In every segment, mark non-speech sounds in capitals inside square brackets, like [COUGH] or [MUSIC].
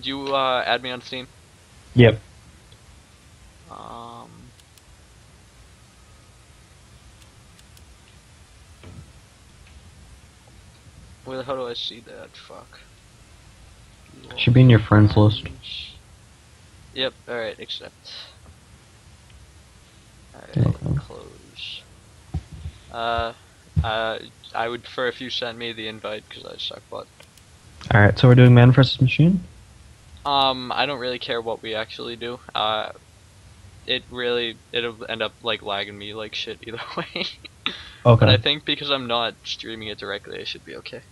Do you uh, add me on Steam? Yep. Um. Where the hell do I see that? Fuck. Should be in your friends list. Yep. All right. Accept. All Okay. Close. Uh, uh, I would prefer if you send me the invite because I suck butt. Alright, so we're doing man versus machine? Um, I don't really care what we actually do. Uh, it really it'll end up like lagging me like shit either [LAUGHS] way. Okay. But I think because I'm not streaming it directly, I should be okay.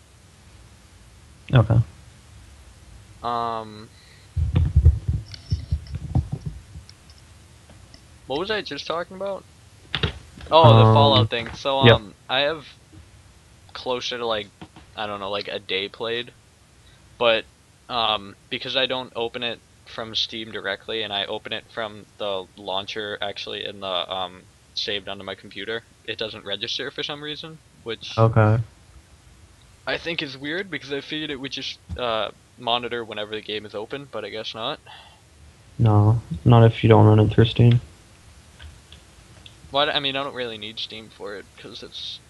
Okay. Um, what was I just talking about? Oh, the Um, Fallout thing. So yep. um, I have closer to like I don't know, like a day played, but um, because I don't open it from Steam directly, and I open it from the launcher actually in the um saved onto my computer, it doesn't register for some reason, which Okay. I think is weird because I figured it would just uh, monitor whenever the game is open, but I guess not. No, not if you don't run it through Steam. Why? I mean, I don't really need Steam for it because it's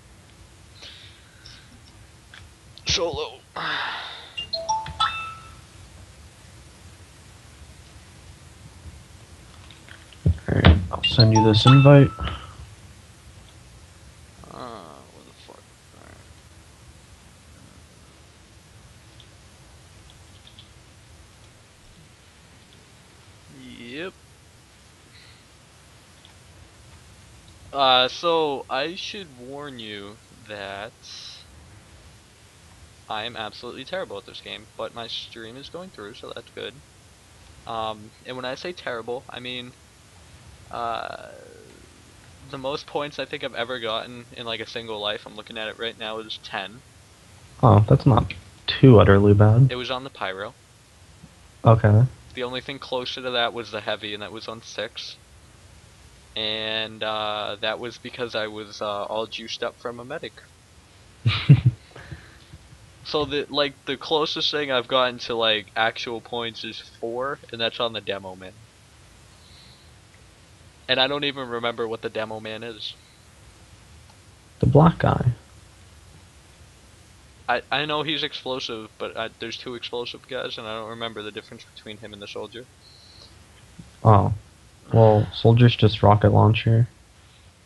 solo. [SIGHS] [SIGHS] [SIGHS] Alright, I'll send you this invite. Uh, what the fuck? Alright. Yep. Uh, so I should warn you that I am absolutely terrible at this game, but my stream is going through, so that's good. Um, and when I say terrible, I mean, uh, the most points I think I've ever gotten in like a single life, I'm looking at it right now, is 10. Oh, that's not too utterly bad. It was on the Pyro. Okay. The only thing closer to that was the Heavy, and that was on 6. And uh, that was because I was uh, all juiced up from a medic. [LAUGHS] So the like the closest thing I've gotten to like actual points is 4, and that's on the demo man. And I don't even remember what the demo man is. the black guy. I, I know he's explosive, but I, there's two explosive guys, and I don't remember the difference between him and the soldier. Oh. Well, soldier's just rocket launcher.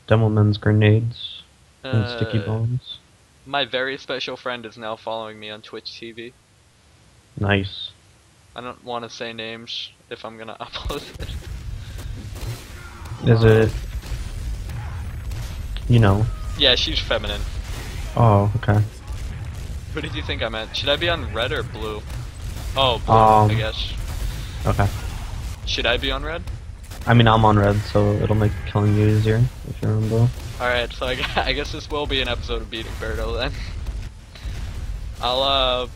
Demoman's grenades and sticky Uh, bombs. My very special friend is now following me on Twitch TV. Nice. I don't want to say names if I'm gonna [LAUGHS] upload it. Is it you know. Yeah, she's feminine. Oh, okay. Who did you think I meant? Should I be on red or blue? Oh, blue, Um, I guess. Okay. Should I be on red? I mean I'm on red, so it'll make killing you easier if you're on blue. Alright, so I, [LAUGHS] I guess this will be an episode of Beating Birdo then. [LAUGHS] I'll, uh,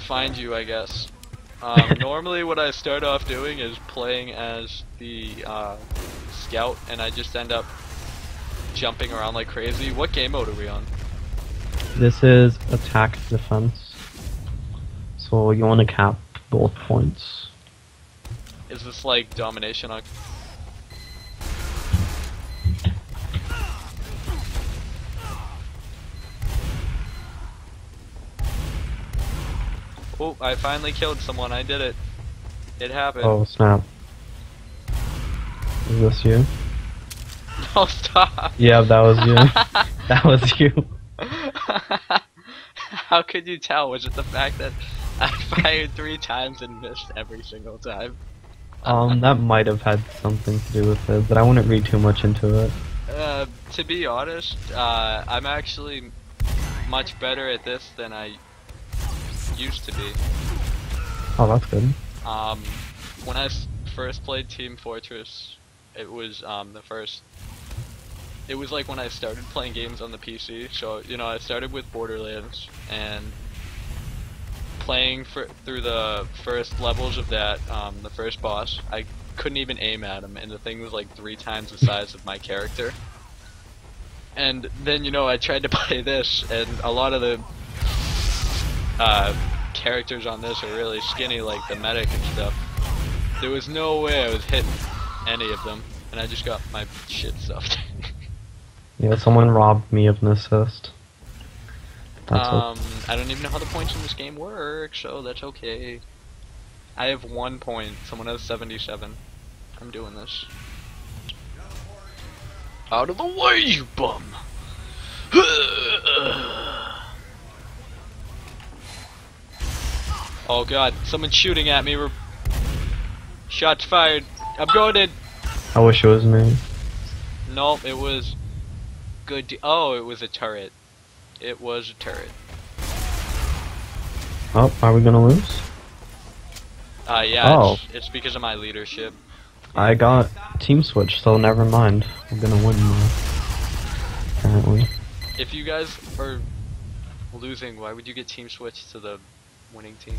find you, I guess. Um, [LAUGHS] normally what I start off doing is playing as the, uh, scout, and I just end up jumping around like crazy. What game mode are we on? This is attack defense. So you want to cap both points. Is this like domination on... Oh, I finally killed someone, I did it. It happened. Oh snap. Is this you? [LAUGHS] Oh, stop! Yeah, that was you. [LAUGHS] that was you. [LAUGHS] How could you tell? Was it the fact that I fired three times and missed every single time? Um, that might have had something to do with it, but I wouldn't read too much into it. Uh, to be honest, uh, I'm actually much better at this than I used to be. Oh, that's good. Um, when I first played Team Fortress, it was um, the first. It was like when I started playing games on the PC. So you know, I started with Borderlands and playing for through the first levels of that. Um, the first boss, I couldn't even aim at him, and the thing was like three times the size of my character. And then you know, I tried to [LAUGHS] play this, and a lot of the uh, characters on this are really skinny, like the medic and stuff. There was no way I was hitting any of them, and I just got my shit stuffed. [LAUGHS] Yeah, someone robbed me of an assist. That's um, I don't even know how the points in this game work, so that's okay. I have one point. Someone has 77. I'm doing this. Out of the way, you bum! [SIGHS] [LAUGHS] oh god, someone's shooting at me. Re- Shots fired. I'm going in. I wish it was me. Nope, it was good. oh, it was a turret. It was a turret. Oh, are we gonna lose? Uh, yeah, Oh. it's, it's because of my leadership. I got team switch, so never mind. We're gonna win now. Apparently. If you guys are losing, why would you get team switch to the winning team?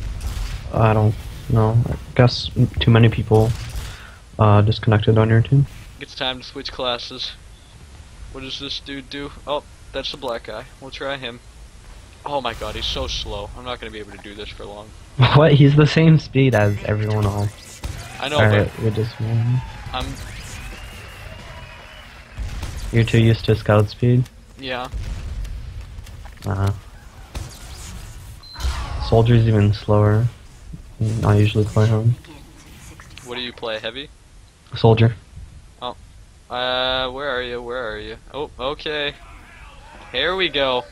I don't know. I guess too many people uh, disconnected on your team. It's time to switch classes. What does this dude do? Oh, that's the black guy. We'll try him. Oh my god, he's so slow. I'm not gonna be able to do this for long. [LAUGHS] what? He's the same speed as everyone else. I know, Alright, we just won. I'm You're too used to scout speed? yeah. Uh, soldier's even slower. I usually play him. What do you play? Heavy? Soldier. Oh. Uh, where are you? Where are you? Oh, okay. Here we go.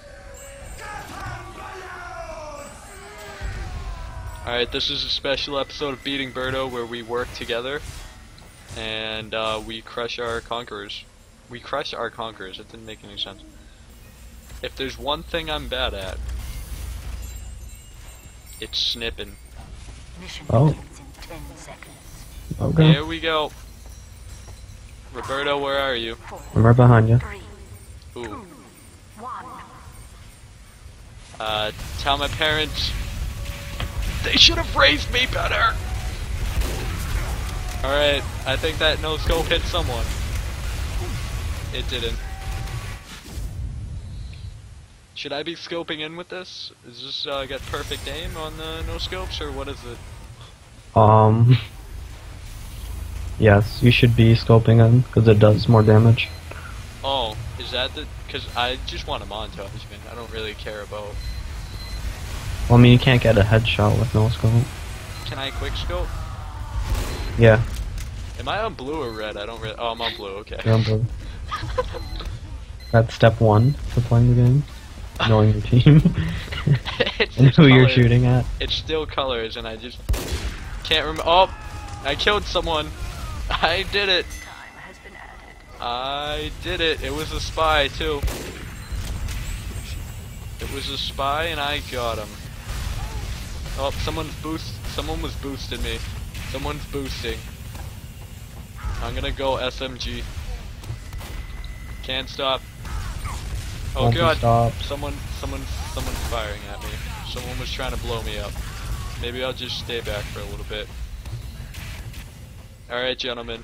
Alright, this is a special episode of Beating Birdo where we work together and uh, we crush our conquerors. We crush our conquerors. It didn't make any sense. If there's one thing I'm bad at, it's snipping. Mission Oh. begins in 10 seconds. Okay. Here we go. Roberto, where are you? Four, I'm right behind you. three, Ooh. two, one. Uh, tell my parents they should have raised me better. Alright, I think that no scope hit someone. It didn't. Should I be scoping in with this? Is this uh, got perfect aim on the no scopes or what is it? Um. Yes, you should be scoping in because it does more damage. Oh, is that the? Because I just want a montage, man. I don't really care about. Well, I mean, you can't get a headshot with no scope. Can I quick scope? Yeah, Am I on blue or red? I don't really. Oh, I'm on blue. Okay. you're on blue. [LAUGHS] That's step one to playing the game. Knowing your team [LAUGHS] [LAUGHS] and who you're shooting at. It's still colors, and I just can't remember. Oh, I killed someone. [LAUGHS] I did it. Time has been added. I did it. It was a spy too. It was a spy, and I got him. Oh, someone's boost. Someone was boosting me. Someone's boosting. I'm gonna go SMG. Can't stop. Oh Won't god. stopped. Someone, someone, someone's firing at me. Someone was trying to blow me up. Maybe I'll just stay back for a little bit. Alright, gentlemen.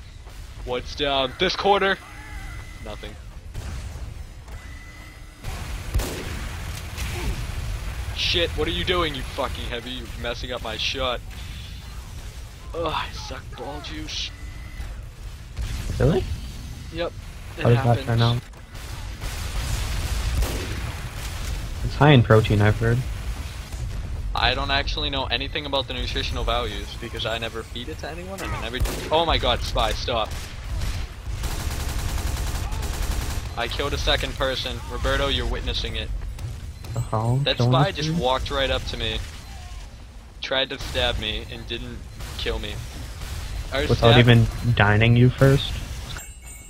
What's down this corner? Nothing. Shit, what are you doing, you fucking heavy? You're messing up my shot. Ugh, I suck ball juice. Really? Yep. It How does that turn out? It's high in protein, I've heard. I don't actually know anything about the nutritional values because I never feed it to anyone and I never. Oh my god, spy, stop. I killed a second person. Roberto, you're witnessing it. The hell? That spy just dude? walked right up to me, tried to stab me, and didn't kill me. Or Without even dining you first?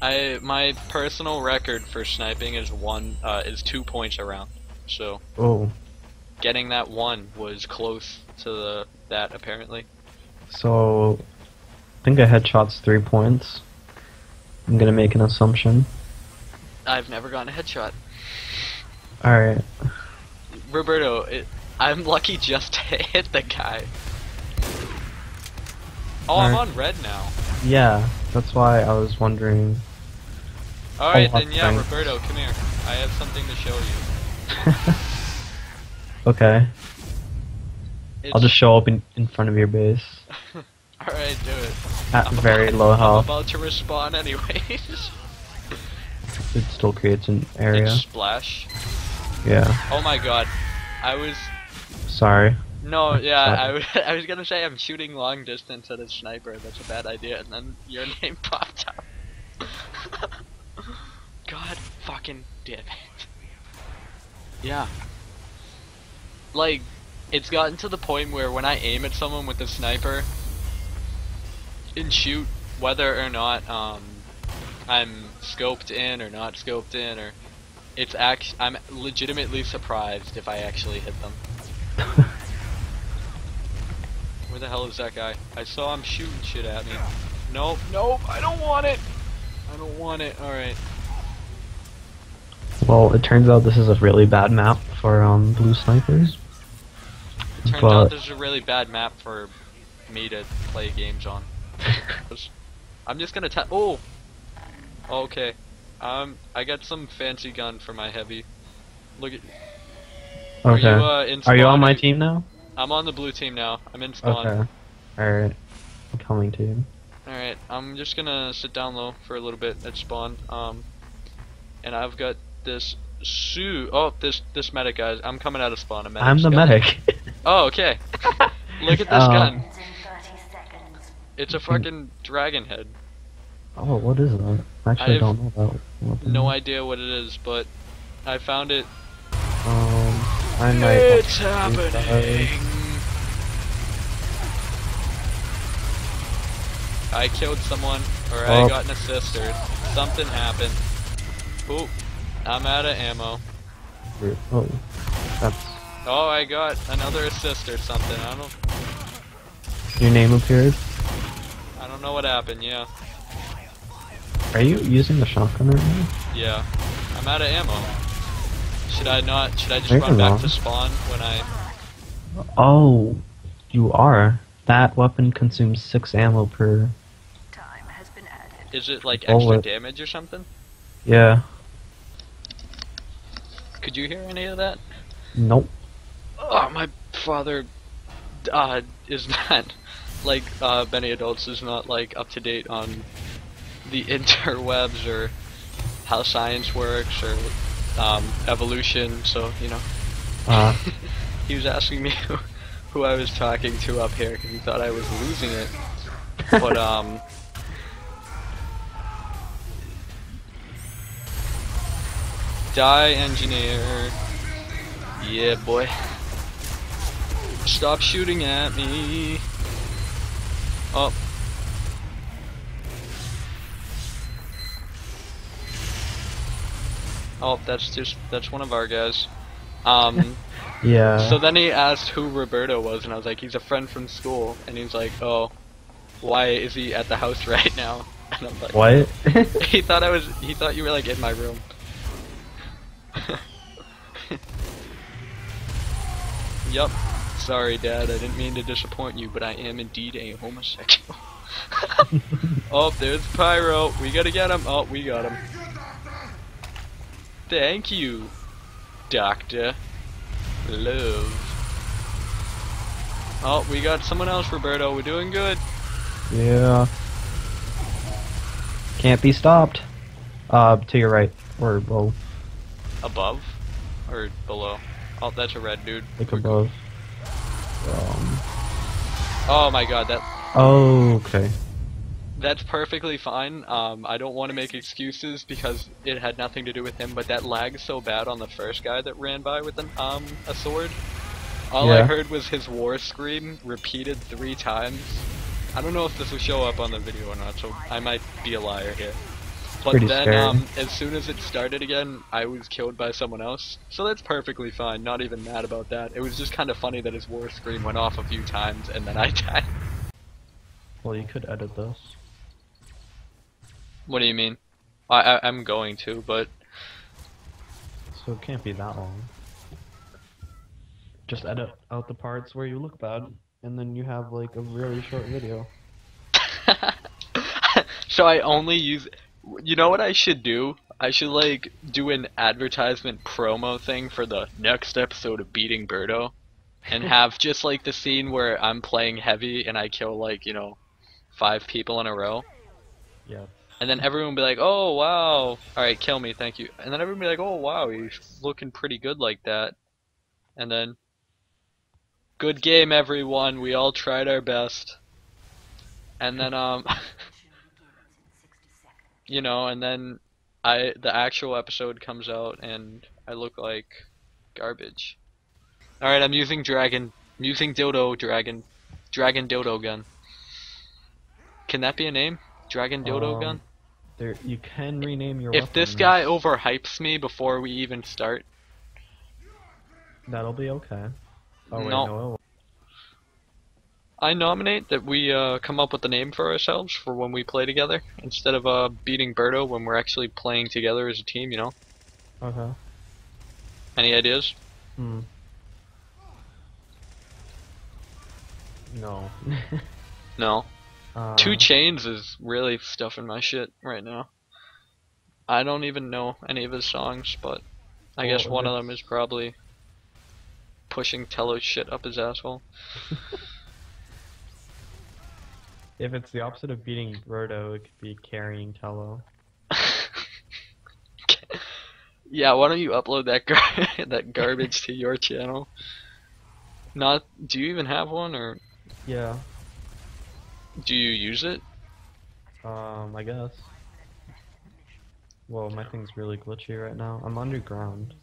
I my personal record for sniping is one uh, is two points around. So Oh. getting that one was close to the that apparently. So, I think a headshot's three points. I'm gonna make an assumption. I've never gotten a headshot. Alright. Roberto, it, I'm lucky just to [LAUGHS] hit the guy. Oh, I'm on red now. Yeah, that's why I was wondering. Alright, Oh, then yeah, thanks. Roberto, come here. I have something to show you. [LAUGHS] okay. It's, I'll just show up in, in front of your base [LAUGHS] Alright, do it. at I'm very about- low I'm health. about to respawn anyways. [LAUGHS] It still creates an area. It's splash. Yeah. Oh my god. I was Sorry. no, yeah. I was, I was gonna say I'm shooting long distance at a sniper. That's a bad idea, and then your name popped up. God fucking damn it. Yeah. Like, it's gotten to the point where when I aim at someone with a sniper and shoot, whether or not um, I'm scoped in or not scoped in, or it's act, I'm legitimately surprised if I actually hit them. [LAUGHS] Where the hell is that guy? I saw him shooting shit at me. Nope, nope, I don't want it. I don't want it. All right. Well, it turns out this is a really bad map for um blue snipers. Turns but out this is a really bad map for me to play games on. [LAUGHS] I'm just gonna tell. Oh. Okay. Um, I got some fancy gun for my heavy. Look at. Are okay. you, uh, in Are you on my team now? I'm on the blue team now. I'm in spawn. Okay. Alright. I'm coming to you. Alright, I'm just gonna sit down low for a little bit at spawn. Um, and I've got this suit. Oh, this this medic guys. I'm coming out of spawn. A medic's I'm the gun. medic. [LAUGHS] Oh, okay. [LAUGHS] Look at this Oh. gun. Ends in 30 seconds. It's a fucking dragon head. oh, what is that? Actually, I I've don't know that. weapon. No idea what it is, but I found it. Um, I might. It's want to use that. happening. I killed someone, or I Oh. got an assist, or something happened. Oop, I'm out of ammo. Oh, that's Oh, I got another assist or something. I don't, your name appeared. I don't know what happened. Yeah, Are you using the shotgun right now? yeah, I'm out of ammo. Should I not? Should I just You're run back wrong. to spawn when I? Oh, you are. That weapon consumes six ammo per. Time has been added. Is it like extra Bullet. damage or something? Yeah. Could you hear any of that? Nope. Oh, my father uh, is [LAUGHS] not like uh, Benny Adults is not like up to date on the [LAUGHS] interwebs or how science works or um, evolution. So you know, Uh, [LAUGHS] he was asking me who, who I was talking to up here because he thought I was losing it. But um, die engineer. Yeah, boy. Stop shooting at me. Oh. Oh, that's just that's one of our guys. Um [LAUGHS] yeah. so then he asked who Roberto was and I was like, he's a friend from school and he's like, Oh, why is he at the house [LAUGHS] right now? And I'm like what? [LAUGHS] he thought I was he thought you were like in my room. Yup. Sorry, Dad. I didn't mean to disappoint you, but I am indeed a homosexual. [LAUGHS] oh, there's Pyro. We gotta get him. Oh, we got him. Thank you, Doctor. Love. Oh, we got someone else, Roberto. We're doing good. yeah. Can't be stopped. Uh, to your right or well, Above? Or below? Oh, that's a red dude. like above. Um. Oh my god, that Oh, okay. that's perfectly fine. Um, I don't want to make excuses because it had nothing to do with him, but that lagged so bad on the first guy that ran by with an um a sword. All I heard was his war scream repeated three times. I don't know if this will show up on the video or not, so I might be a liar here. But Pretty then, um, as soon as it started again, I was killed by someone else. So that's perfectly fine. Not even mad about that. It was just kind of funny that his war scream went off a few times and then I [LAUGHS] died. Well, you could edit this. What do you mean? I, I I'm going to, but So it can't be that long. Just edit out the parts where you look bad, and then you have like a really short video. [LAUGHS] so I only use. You know what I should do? I should like do an advertisement promo thing for the next episode of Beating Birdo, and [LAUGHS] have just like the scene where I'm playing heavy and I kill like you know five people in a row, Yes. and then everyone be like, "Oh wow, all right, kill me, thank you," and then everyone be like, "Oh wow, you're looking pretty good like that," and then, "Good game, everyone. We all tried our best," and then um, [LAUGHS] you know, and then I the actual episode comes out and I look like garbage. All right, I'm using dragon, I'm using dildo dragon, dragon dildo gun. Can that be a name? Dragon dildo Um, gun. There, you can rename your. If this guy overhypes me before we even start, That'll be okay. Oh wait, No. no. I nominate that we uh, come up with a name for ourselves for when we play together instead of uh, beating Birdo when we're actually playing together as a team. You know, Okay. any ideas? Hmm. No. [LAUGHS] No. uh, Two Chains is really stuffing my shit right now. I don't even know any of his songs, but I guess one of them is probably pushing Tello's shit up his asshole. [LAUGHS] If it's the opposite of beating Birdo, it could be carrying Tello. [LAUGHS] yeah, why don't you upload that gar- [LAUGHS] that garbage to your channel? Not, do you even have one, or Yeah. do you use it? Um, I guess. Well, my thing's really glitchy right now. I'm underground.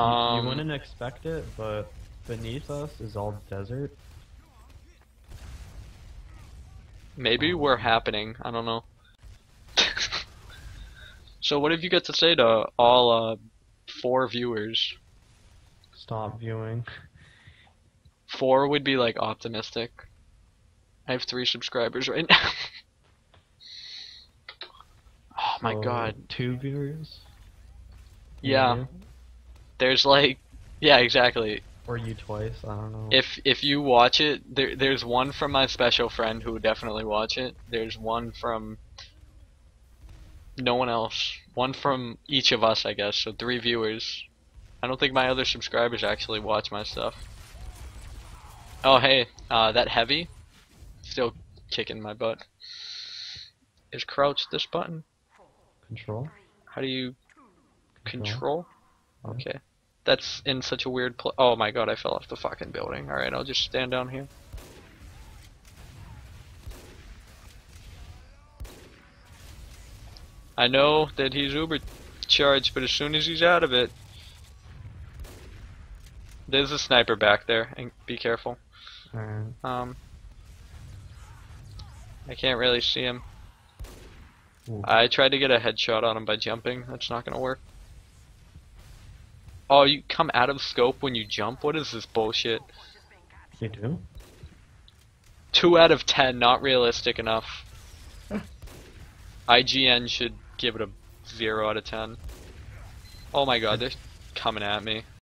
You- Um, you wouldn't expect it, but beneath us is all desert. Maybe we're happening. I don't know. [LAUGHS] so, what have you got to say to all uh, four viewers? Stop viewing. Four would be like optimistic. I have three subscribers right now. [LAUGHS] oh my So, god. Two viewers? Yeah. Maybe? There's like yeah, exactly. Or you twice, I don't know. If if you watch it, there there's one from my special friend who would definitely watch it. There's one from no one else. One from each of us, I guess. So three viewers. I don't think my other subscribers actually watch my stuff. Oh hey, uh, that heavy, still kicking my butt. Is crouch this button? Control? How do you Control. control? Okay. That's in such a weird pl- Oh my god, I fell off the fucking building. Alright, I'll just stand down here. I know that he's uber charged, but as soon as he's out of it. There's a sniper back there, and be careful. Alright. Um, I can't really see him. Ooh. I tried to get a headshot on him by jumping. That's not gonna work. Oh, you come out of scope when you jump? What is this bullshit? You do? Two out of ten, not realistic enough. [LAUGHS] IGN should give it a zero out of ten. Oh my god, they're coming at me.